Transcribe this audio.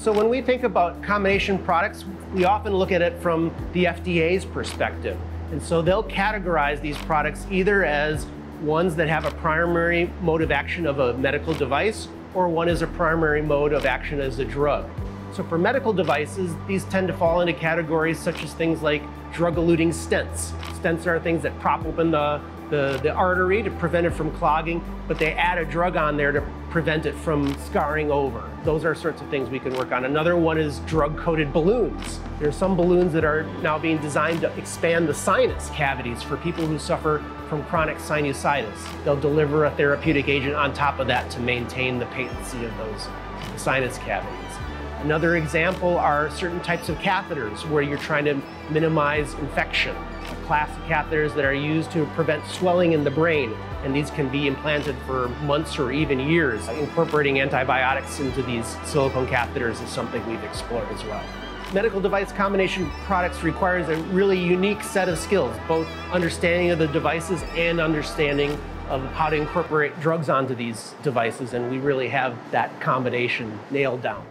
So when we think about combination products, we often look at it from the FDA's perspective. And so they'll categorize these products either as ones that have a primary mode of action of a medical device or one is a primary mode of action as a drug. So for medical devices, these tend to fall into categories such as things like drug-eluting stents. Stents are things that prop open the, the, the, artery to prevent it from clogging, but they add a drug on there to prevent it from scarring over. Those are sorts of things we can work on. Another one is drug-coated balloons. There are some balloons that are now being designed to expand the sinus cavities for people who suffer from chronic sinusitis. They'll deliver a therapeutic agent on top of that to maintain the patency of those sinus cavities. Another example are certain types of catheters where you're trying to minimize infection. Of catheters that are used to prevent swelling in the brain, and these can be implanted for months or even years. Incorporating antibiotics into these silicone catheters is something we've explored as well. Medical device combination products requires a really unique set of skills, both understanding of the devices and understanding of how to incorporate drugs onto these devices, and we really have that combination nailed down.